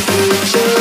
future.